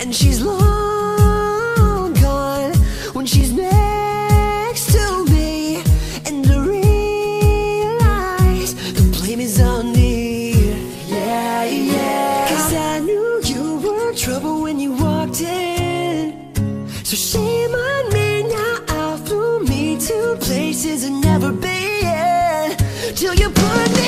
And she's long gone when she's next to me. And I realize the blame is on me. Yeah, yeah. Cause I knew you were trouble when you walked in. So shame on me now. I flew me to places I've never been. Till you put